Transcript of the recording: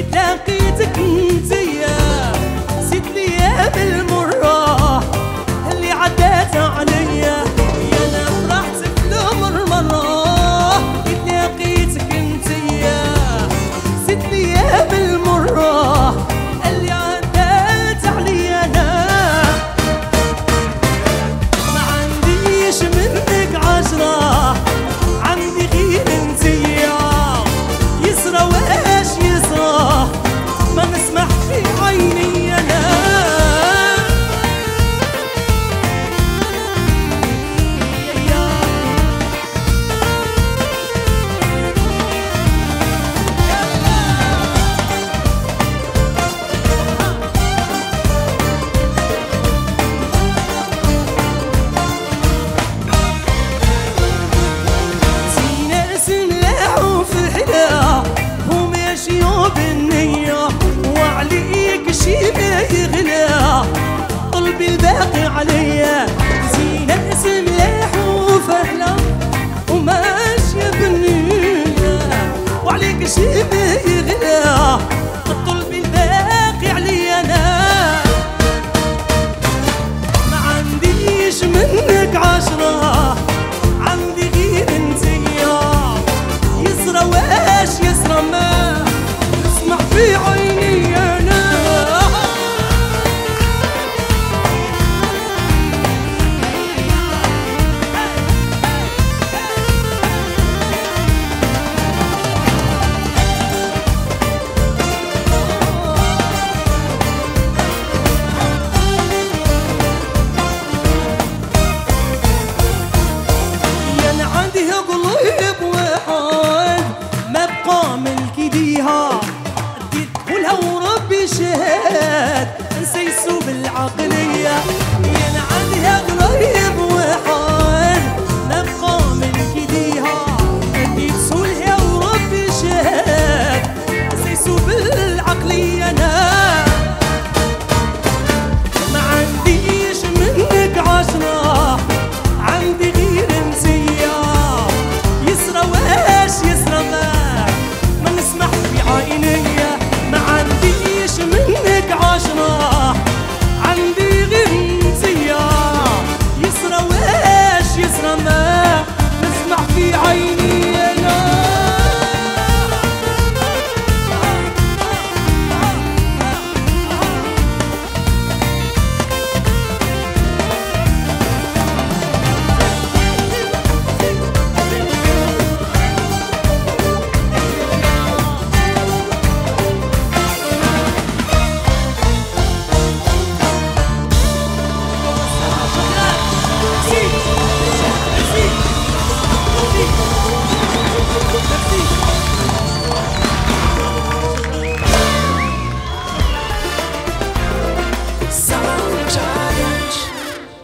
tidak يغلى قلبي الباقي عليا. أو ربي شهد نسيسو بالعقلية ينعاد يا قريب وحاضر.